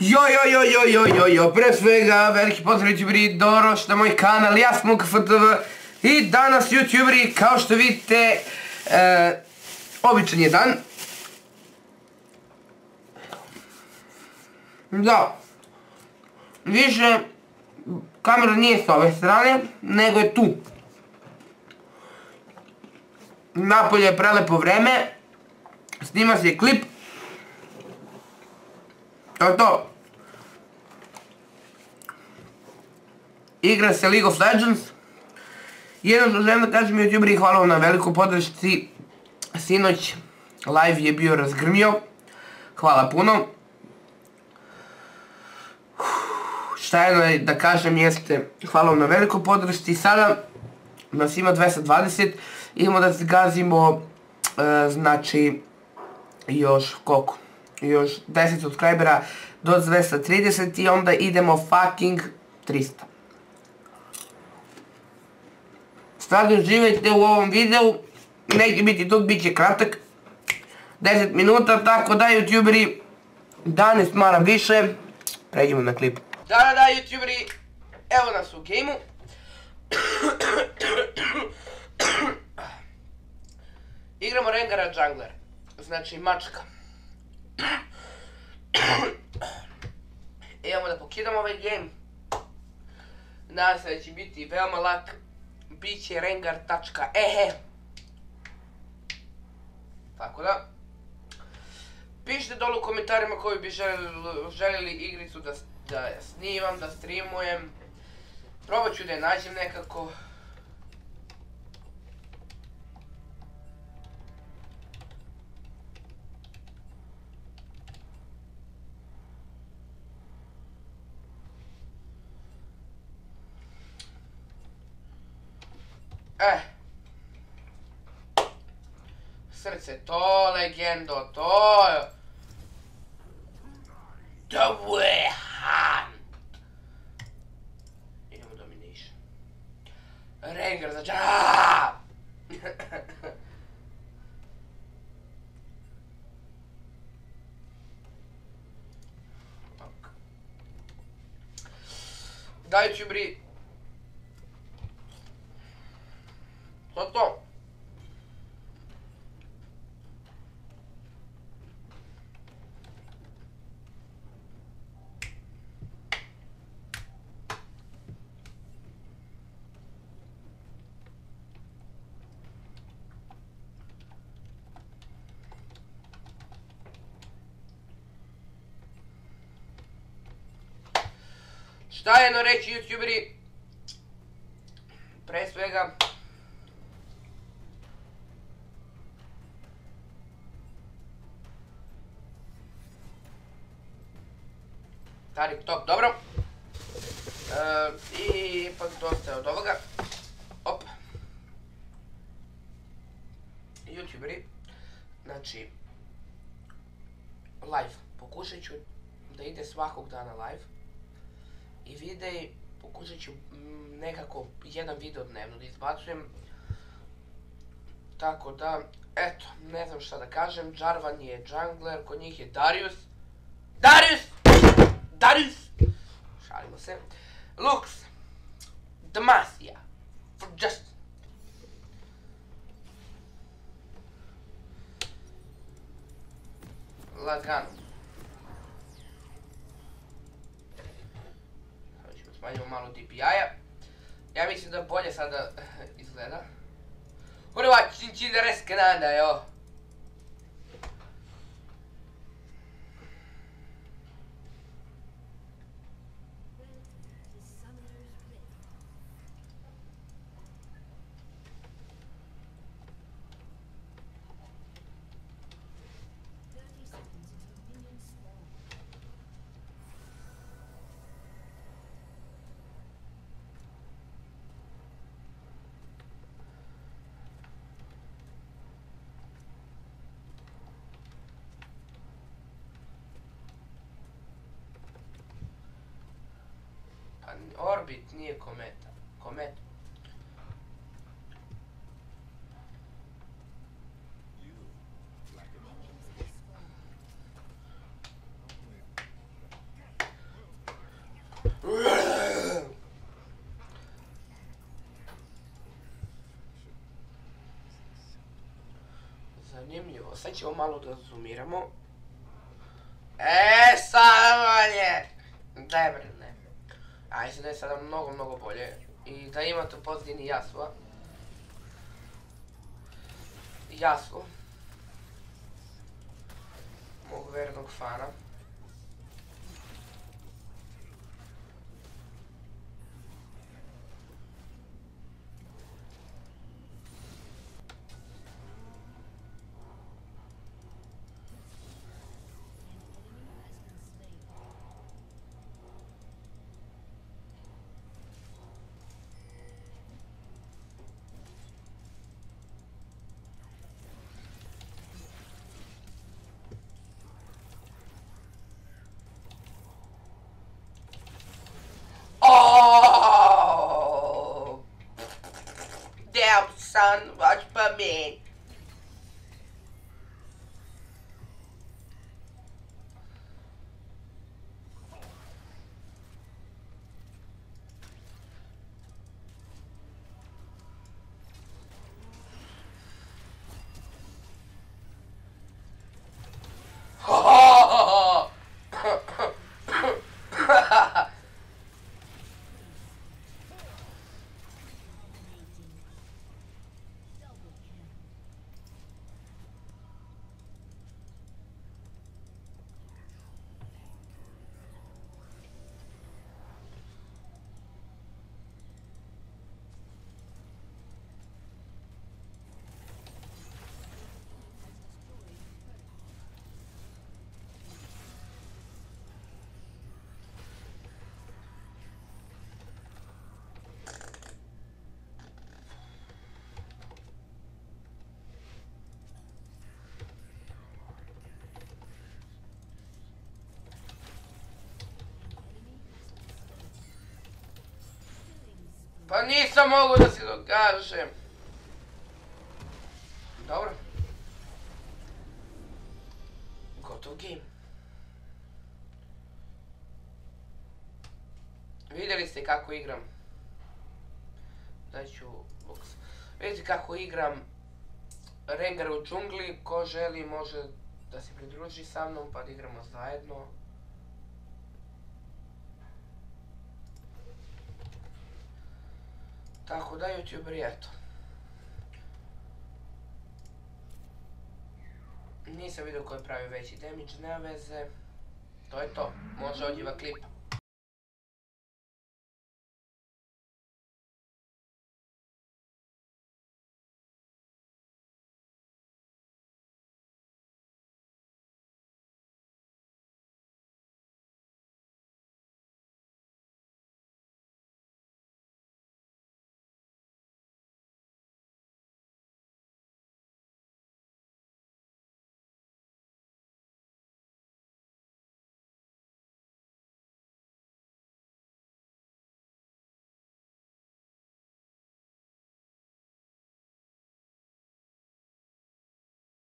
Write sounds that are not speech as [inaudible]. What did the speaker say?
Jo, jo, jo, jo, jo, jo, jo, pre svega, veliki pozdrav youtuberi, doroš na moj kanal, ja sam UKFTV i danas youtuberi, kao što vidite, e, običan je dan. Da, više kamera nije s ove strane, nego je tu. Napolje je prelepo vreme, snima se klip, To to. Igra se League of Legends. Jednom što želim da kažem youtuberi, hvala vam na veliku podršci. Sinoć live je bio razgrmio. Hvala puno. Šta je da kažem jeste, hvala vam na veliku podršci. Sada nas ima 220. Idemo da zgazimo gazimo, e, znači, još koliko? još 10 subscribera do 230 i onda idemo fucking 300. Stvarno živajte u ovom videu, neće biti dug, bit će kratak, 10 minuta, tako da youtuberi, danas maram više, pređemo na klip. Da, da, da, youtuberi, evo nas u gameu. Igramo Rengara Jungler, znači mačka. Idemo da pokidamo ovaj game. Nadam se da će biti veoma lak. Biće rengar.ehe Tako da. Pišite dolu u komentarima koji bi željeli, željeli igricu da, da snimam, da streamujem. Probat ću da je nađem nekako. Eh. Srce, to legendo, to... Double hand! Idemo domination. Ranger začara! [laughs] Daj, čubri. Šta je no reći youtuberi? Pre svega, Tarik top, dobro. E, I ipak dosta od ovoga. Op. Youtuberi. Znači, live. Pokušat ću da ide svakog dana live. I videi, pokušat ću mm, nekako jedan video dnevno da izbacujem. Tako da, eto, ne znam šta da kažem. Jarvan je jungler, kod njih je Darius. Darius! Darius! Šalimo se. Lux. Demacia. For just... Lagano. Sada ćemo smanjimo malo DPI-a. Ja mislim da bolje sada [laughs] izgleda. Ura, čin čin da reske nada, jo. orbit nije kometa. Komet. Zanimljivo, sad ćemo malo da zoomiramo. E, samo je! Daj vrlo ne. Ajde, da je sada mnogo, mnogo bolje. I da imate u pozdini jasva. Jasu. Mog vernog fana. Pa nisam mogu da se dokažem. Dobro. Gotov game. Vidjeli ste kako igram. Daću box. Vidite kako igram Rengar u džungli. Ko želi može da se pridruži sa mnom pa da igramo zajedno. Tako da YouTuber eto. Nisam vidio koji pravi veći damage, nema veze. To je to, može odjiva klipa.